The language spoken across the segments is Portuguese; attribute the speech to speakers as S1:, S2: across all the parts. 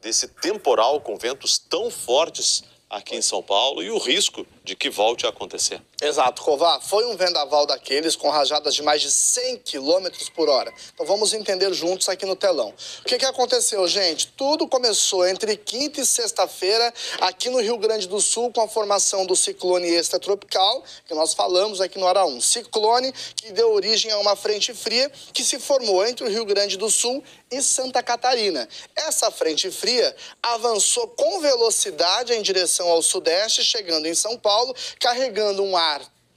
S1: desse temporal com ventos tão fortes aqui em São Paulo e o risco de que volte a acontecer.
S2: Exato, Cová. Foi um vendaval daqueles com rajadas de mais de 100 km por hora. Então vamos entender juntos aqui no telão. O que, que aconteceu, gente? Tudo começou entre quinta e sexta-feira aqui no Rio Grande do Sul com a formação do ciclone extratropical, que nós falamos aqui no Ara 1. Ciclone que deu origem a uma frente fria que se formou entre o Rio Grande do Sul e Santa Catarina. Essa frente fria avançou com velocidade em direção ao sudeste, chegando em São Paulo, carregando um ar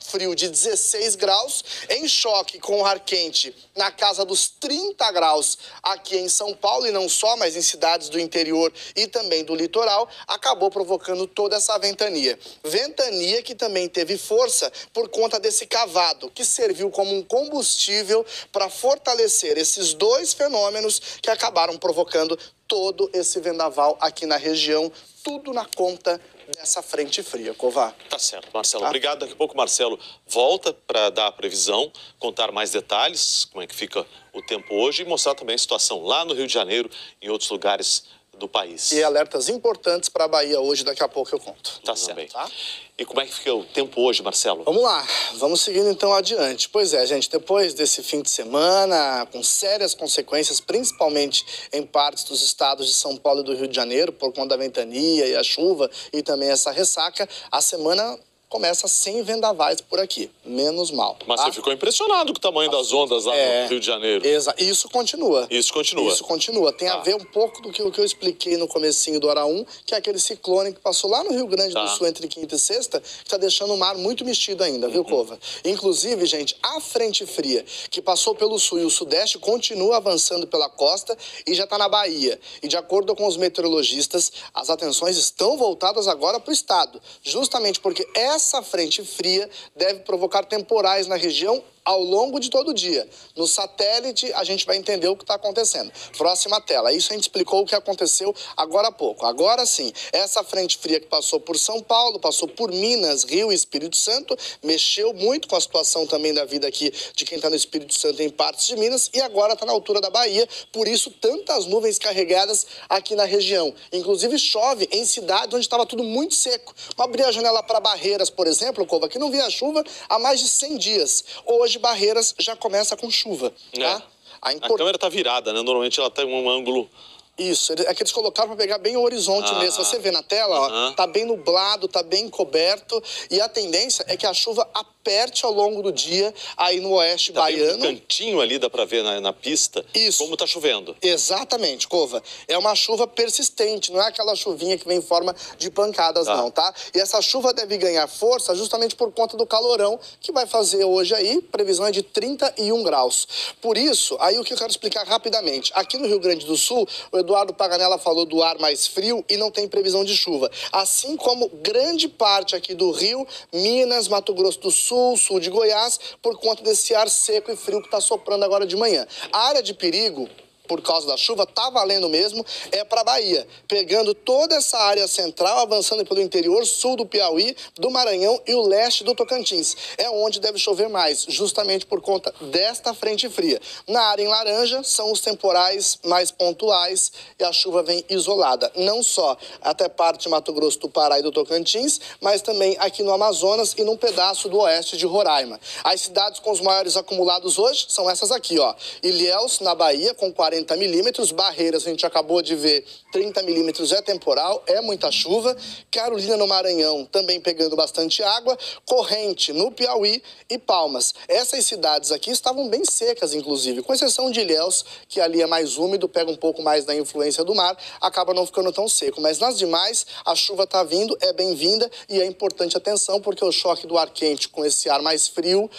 S2: frio de 16 graus, em choque com o ar quente na casa dos 30 graus aqui em São Paulo, e não só, mas em cidades do interior e também do litoral, acabou provocando toda essa ventania. Ventania que também teve força por conta desse cavado, que serviu como um combustível para fortalecer esses dois fenômenos que acabaram provocando todo esse vendaval aqui na região, tudo na conta dessa frente fria, Covar.
S1: Tá certo, Marcelo. Tá? Obrigado. Daqui a pouco o Marcelo volta para dar a previsão, contar mais detalhes, como é que fica o tempo hoje e mostrar também a situação lá no Rio de Janeiro e em outros lugares do país.
S2: E alertas importantes para a Bahia hoje, daqui a pouco eu conto.
S1: Tá certo. Tá? E como é que fica o tempo hoje, Marcelo?
S2: Vamos lá, vamos seguindo então adiante. Pois é, gente, depois desse fim de semana, com sérias consequências, principalmente em partes dos estados de São Paulo e do Rio de Janeiro, por conta da ventania e a chuva e também essa ressaca, a semana começa sem vendavais por aqui. Menos mal.
S1: Mas tá? você ficou impressionado com o tamanho das ondas lá é, no Rio de Janeiro.
S2: Exa isso continua.
S1: Isso continua.
S2: Isso continua. Tem tá. a ver um pouco do que, que eu expliquei no comecinho do Hora 1, que é aquele ciclone que passou lá no Rio Grande tá. do Sul entre quinta e sexta, que está deixando o mar muito mexido ainda, viu, uhum. Cova? Inclusive, gente, a frente fria que passou pelo sul e o sudeste continua avançando pela costa e já está na Bahia. E de acordo com os meteorologistas, as atenções estão voltadas agora para o estado, justamente porque essa essa frente fria deve provocar temporais na região ao longo de todo o dia. No satélite, a gente vai entender o que está acontecendo. Próxima tela. Isso a gente explicou o que aconteceu agora há pouco. Agora sim, essa frente fria que passou por São Paulo, passou por Minas, Rio e Espírito Santo, mexeu muito com a situação também da vida aqui de quem está no Espírito Santo em partes de Minas e agora está na altura da Bahia. Por isso, tantas nuvens carregadas aqui na região. Inclusive, chove em cidades onde estava tudo muito seco. Abrir a janela para Barreiras, por exemplo, Cova, que não via chuva há mais de 100 dias. Hoje, de Barreiras já começa com chuva. É. Tá?
S1: A, import... a câmera está virada, né? Normalmente ela tem um ângulo
S2: isso, é que eles colocaram para pegar bem o horizonte ah, mesmo. Você vê na tela, uh -huh. ó, tá bem nublado, tá bem coberto. E a tendência é que a chuva aperte ao longo do dia aí no oeste
S1: tá
S2: baiano.
S1: Bem cantinho ali dá para ver na, na, pista Isso. como tá chovendo.
S2: Exatamente, Cova. É uma chuva persistente, não é aquela chuvinha que vem em forma de pancadas, tá. não, tá? E essa chuva deve ganhar força justamente por conta do calorão que vai fazer hoje aí. Previsão é de 31 graus. Por isso, aí o que eu quero explicar rapidamente. Aqui no Rio Grande do Sul, o Eduardo Paganella falou do ar mais frio e não tem previsão de chuva. Assim como grande parte aqui do Rio, Minas, Mato Grosso do Sul, sul de Goiás, por conta desse ar seco e frio que está soprando agora de manhã. A área de perigo por causa da chuva, tá valendo mesmo, é para Bahia, pegando toda essa área central, avançando pelo interior, sul do Piauí, do Maranhão e o leste do Tocantins. É onde deve chover mais, justamente por conta desta frente fria. Na área em laranja, são os temporais mais pontuais e a chuva vem isolada, não só até parte de Mato Grosso do Pará e do Tocantins, mas também aqui no Amazonas e num pedaço do oeste de Roraima. As cidades com os maiores acumulados hoje são essas aqui, ó. Ilhéus, na Bahia, com 40 40 milímetros. Barreiras, a gente acabou de ver, 30 milímetros é temporal, é muita chuva. Carolina, no Maranhão, também pegando bastante água. Corrente, no Piauí e Palmas. Essas cidades aqui estavam bem secas, inclusive, com exceção de Ilhéus, que ali é mais úmido, pega um pouco mais da influência do mar, acaba não ficando tão seco. Mas nas demais, a chuva está vindo, é bem-vinda e é importante atenção, porque o choque do ar quente com esse ar mais frio,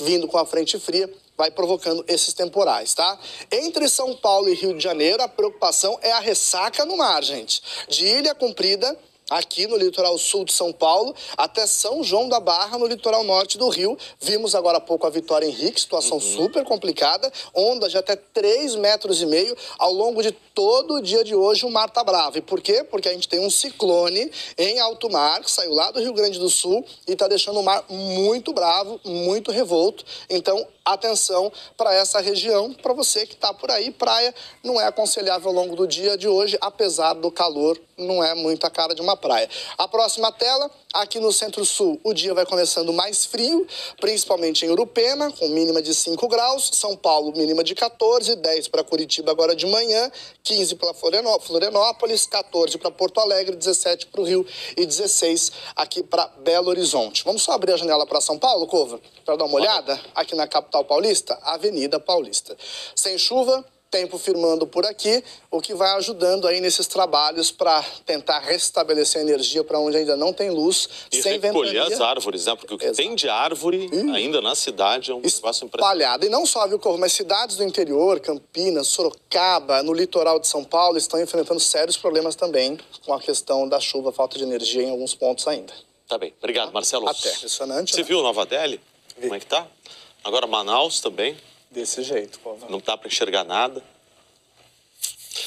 S2: vindo com a frente fria, vai provocando esses temporais, tá? Entre São Paulo e Rio de Janeiro, a preocupação é a ressaca no mar, gente. De Ilha Comprida aqui no litoral sul de São Paulo, até São João da Barra, no litoral norte do Rio. Vimos agora há pouco a Vitória Henrique, situação uhum. super complicada, onda de até 3 metros e meio ao longo de todo o dia de hoje o mar tá bravo. E por quê? Porque a gente tem um ciclone em alto mar, que saiu lá do Rio Grande do Sul e está deixando o mar muito bravo, muito revolto. Então, atenção para essa região, para você que está por aí. Praia não é aconselhável ao longo do dia de hoje, apesar do calor, não é muito a cara de uma praia. A próxima tela, aqui no centro-sul, o dia vai começando mais frio, principalmente em Urupema, com mínima de 5 graus, São Paulo, mínima de 14, 10 para Curitiba agora de manhã, 15 para Florianópolis, 14 para Porto Alegre, 17 para o Rio e 16 aqui para Belo Horizonte. Vamos só abrir a janela para São Paulo, Cova, para dar uma olhada aqui na capital paulista, Avenida Paulista. Sem chuva, tempo firmando por aqui, o que vai ajudando aí nesses trabalhos para tentar restabelecer a energia para onde ainda não tem luz,
S1: e sem recolher ventania. as árvores, né? Porque o que Exato. tem de árvore ainda na cidade é um negócio
S2: impressionante. E não só, viu, Corvo, mas cidades do interior, Campinas, Sorocaba, no litoral de São Paulo, estão enfrentando sérios problemas também com a questão da chuva, falta de energia em alguns pontos ainda.
S1: Tá bem. Obrigado, Marcelo.
S2: Até. Impressionante.
S1: Você
S2: né?
S1: viu Nova Delhi? Vi. Como é que tá? Agora Manaus também.
S2: Desse jeito, Cova.
S1: Não dá para enxergar nada.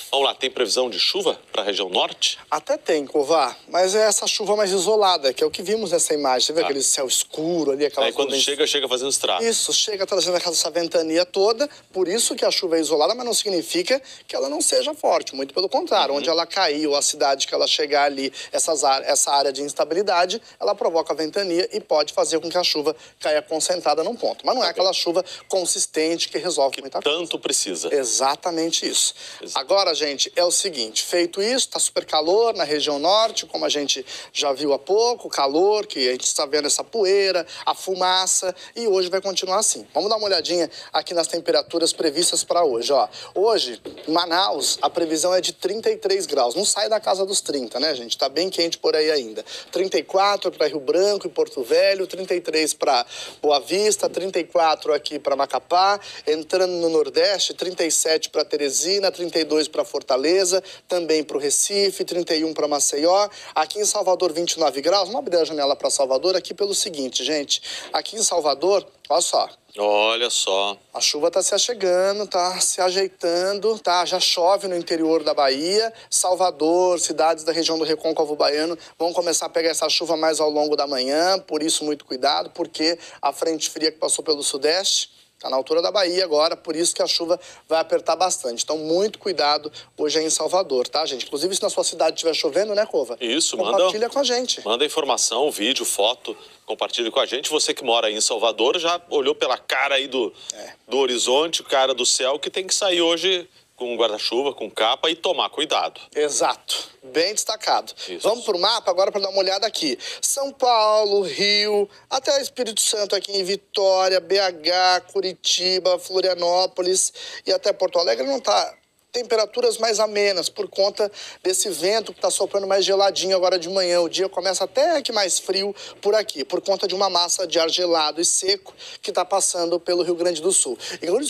S1: Vamos lá, tem previsão de chuva para a região norte?
S2: Até tem, Cová, mas é essa chuva mais isolada, que é o que vimos nessa imagem. Você vê ah. aquele céu escuro ali, aquela
S1: Aí quando nuvens... chega, chega fazendo estrago.
S2: Isso, chega trazendo essa ventania toda, por isso que a chuva é isolada, mas não significa que ela não seja forte, muito pelo contrário. Uhum. Onde ela cair, ou a cidade que ela chegar ali, essas, essa área de instabilidade, ela provoca ventania e pode fazer com que a chuva caia concentrada num ponto. Mas não é aquela chuva consistente que resolve
S1: que
S2: muita
S1: tanto
S2: coisa.
S1: Tanto precisa.
S2: Exatamente isso. Exato. Agora, gente, é o seguinte: feito isso, está super calor na região norte, como a gente já viu há pouco, calor, que a gente está vendo essa poeira, a fumaça, e hoje vai continuar assim. Vamos dar uma olhadinha aqui nas temperaturas previstas para hoje. Ó. Hoje, em Manaus, a previsão é de 33 graus. Não sai da casa dos 30, né, gente? Está bem quente por aí ainda. 34 para Rio Branco e Porto Velho, 33 para Boa Vista, 34 aqui para Macapá, entrando no Nordeste, 37 para Teresina, 32 para Fortaleza, também para o Recife, 31 para Maceió. Aqui em Salvador, 29 graus. Vamos abrir a janela para Salvador aqui pelo seguinte, gente. Aqui em Salvador, olha só.
S1: Olha só.
S2: A chuva está se achegando, está se ajeitando, tá? Já chove no interior da Bahia. Salvador, cidades da região do Recôncavo Baiano vão começar a pegar essa chuva mais ao longo da manhã. Por isso, muito cuidado, porque a frente fria que passou pelo sudeste Está na altura da Bahia agora, por isso que a chuva vai apertar bastante. Então, muito cuidado hoje aí em Salvador, tá, gente? Inclusive, se na sua cidade estiver chovendo, né, Cova?
S1: Isso,
S2: compartilha
S1: manda,
S2: com a gente.
S1: Manda informação, vídeo, foto, compartilhe com a gente. Você que mora aí em Salvador já olhou pela cara aí do, é. do horizonte, cara do céu, que tem que sair hoje com guarda-chuva, com capa e tomar cuidado.
S2: Exato, bem destacado. Isso. Vamos para o mapa agora para dar uma olhada aqui. São Paulo, Rio, até Espírito Santo aqui em Vitória, BH, Curitiba, Florianópolis e até Porto Alegre não está temperaturas mais amenas por conta desse vento que está soprando mais geladinho agora de manhã. O dia começa até que mais frio por aqui, por conta de uma massa de ar gelado e seco que está passando pelo Rio Grande do Sul.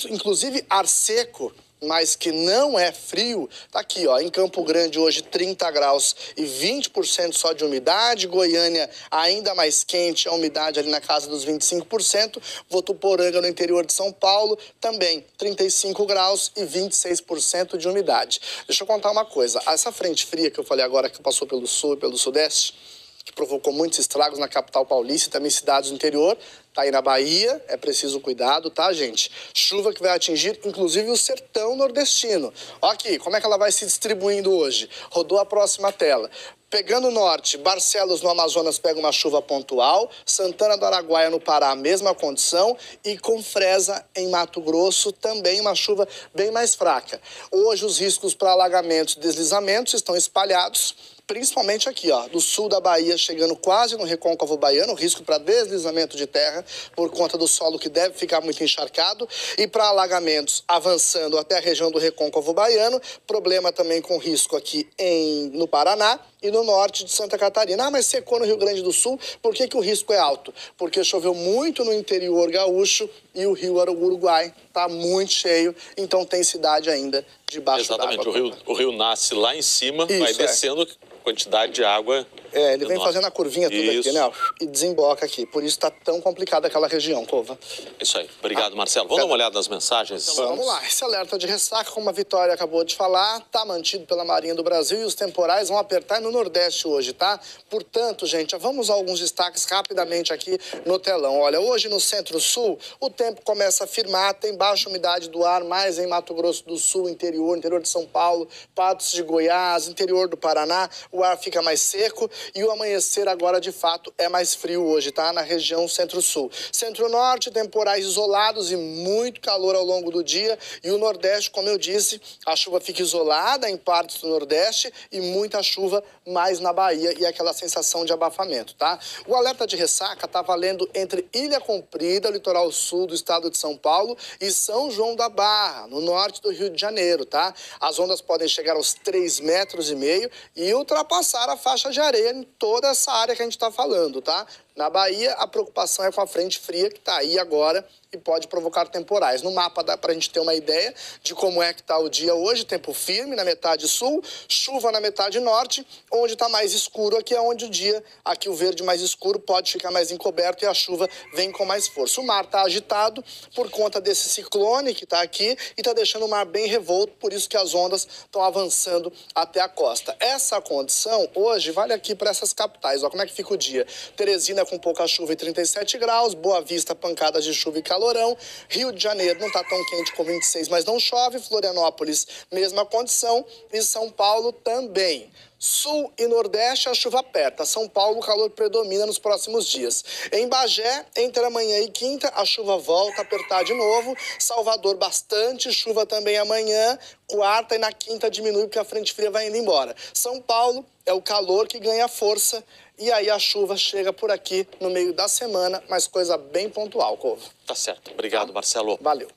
S2: Inclusive, ar seco mas que não é frio, tá aqui, ó, em Campo Grande hoje 30 graus e 20% só de umidade, Goiânia ainda mais quente, a umidade ali na casa dos 25%, Votuporanga no interior de São Paulo também 35 graus e 26% de umidade. Deixa eu contar uma coisa, essa frente fria que eu falei agora que passou pelo sul e pelo sudeste, que provocou muitos estragos na capital paulista e também cidades do interior. Tá aí na Bahia, é preciso cuidado, tá, gente? Chuva que vai atingir, inclusive, o sertão nordestino. Ó aqui, como é que ela vai se distribuindo hoje? Rodou a próxima tela. Pegando o norte, Barcelos no Amazonas pega uma chuva pontual, Santana do Araguaia no Pará, mesma condição, e com Fresa em Mato Grosso também uma chuva bem mais fraca. Hoje os riscos para alagamentos e deslizamentos estão espalhados principalmente aqui, ó, do sul da Bahia, chegando quase no recôncavo baiano, risco para deslizamento de terra por conta do solo que deve ficar muito encharcado e para alagamentos avançando até a região do recôncavo baiano, problema também com risco aqui em no Paraná e no norte de Santa Catarina. Ah, mas secou no Rio Grande do Sul, por que, que o risco é alto? Porque choveu muito no interior gaúcho e o rio Uruguai está muito cheio, então tem cidade ainda debaixo d'água.
S1: Exatamente, o rio, o rio nasce lá em cima, Isso, vai é. Quantidade de água
S2: É, ele vem fazendo a curvinha tudo isso. aqui, né? E desemboca aqui. Por isso está tão complicada aquela região, Cova.
S1: Isso aí. Obrigado, ah, Marcelo. Vamos dar uma olhada nas mensagens?
S2: Então, vamos lá. Esse alerta de ressaca, como a Vitória acabou de falar, está mantido pela Marinha do Brasil e os temporais vão apertar no Nordeste hoje, tá? Portanto, gente, vamos a alguns destaques rapidamente aqui no telão. Olha, hoje no Centro-Sul, o tempo começa a firmar, tem baixa umidade do ar, mais em Mato Grosso do Sul, interior, interior de São Paulo, Patos de Goiás, interior do Paraná, o ar fica mais seco e o amanhecer agora de fato é mais frio hoje, tá? Na região centro-sul. Centro-norte, temporais isolados e muito calor ao longo do dia. E o nordeste, como eu disse, a chuva fica isolada em partes do nordeste e muita chuva mais na Bahia e aquela sensação de abafamento, tá? O alerta de ressaca tá valendo entre Ilha Comprida, litoral sul do estado de São Paulo, e São João da Barra, no norte do Rio de Janeiro, tá? As ondas podem chegar aos 3 metros e meio e ultrapassar a faixa de areia em toda essa área que a gente está falando, tá? Na Bahia, a preocupação é com a frente fria que está aí agora e pode provocar temporais. No mapa dá para a gente ter uma ideia de como é que está o dia hoje, tempo firme na metade sul, chuva na metade norte, onde está mais escuro aqui é onde o dia, aqui o verde mais escuro pode ficar mais encoberto e a chuva vem com mais força. O mar está agitado por conta desse ciclone que está aqui e está deixando o mar bem revolto, por isso que as ondas estão avançando até a costa. Essa condição hoje vale aqui para essas capitais. Ó, como é que fica o dia? Teresina com pouca chuva e 37 graus, Boa Vista pancadas de chuva e calorão, Rio de Janeiro não está tão quente com 26, mas não chove, Florianópolis mesma condição. E São Paulo também. Sul e Nordeste, a chuva aperta. São Paulo, o calor predomina nos próximos dias. Em Bagé, entre amanhã e quinta, a chuva volta a apertar de novo. Salvador, bastante chuva também amanhã. Quarta e na quinta diminui porque a frente fria vai indo embora. São Paulo é o calor que ganha força. E aí a chuva chega por aqui no meio da semana, mas coisa bem pontual, Couve.
S1: Tá certo. Obrigado, Marcelo.
S2: Valeu.